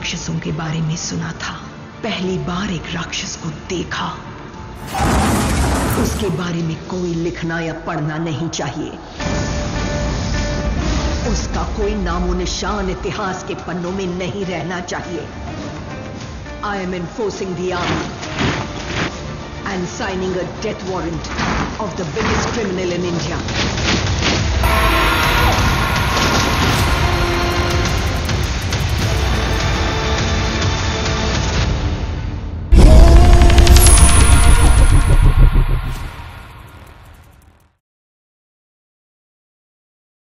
राक्षसों के बारे में सुना था। पहली बार एक राक्षस को देखा। उसके बारे में कोई लिखना या पढ़ना नहीं चाहिए। उसका कोई नामो निशान इतिहास के पन्नों में नहीं रहना चाहिए। I am enforcing the army and signing a death warrant of the biggest criminal in India